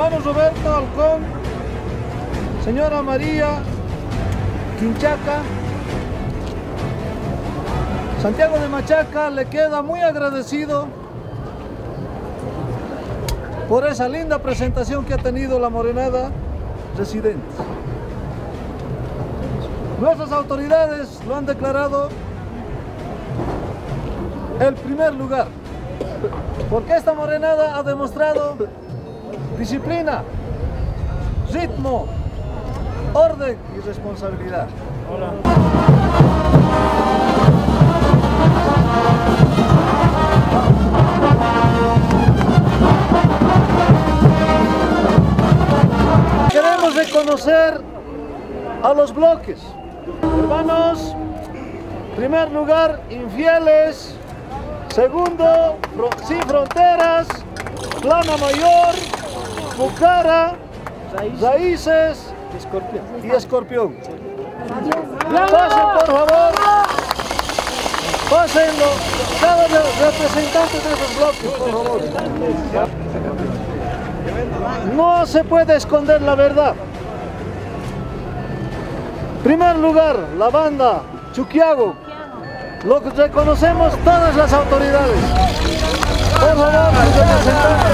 hermano Roberto Alcón, señora María Quinchaca, Santiago de Machaca le queda muy agradecido por esa linda presentación que ha tenido la Morenada Residente. Nuestras autoridades lo han declarado el primer lugar, porque esta Morenada ha demostrado disciplina, ritmo, orden y responsabilidad. Queremos reconocer a los bloques. Hermanos, primer lugar, infieles. Segundo, sin fronteras. Plana Mayor, Bucara, Raíces y Escorpión. Pasen, por favor. Pasen los- cada re- representante de esos bloques, por favor. No se puede esconder la verdad. Primer lugar, la banda Chuquiago. Lo que reconocemos todas las autoridades. Por favor, sus representantes.